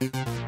you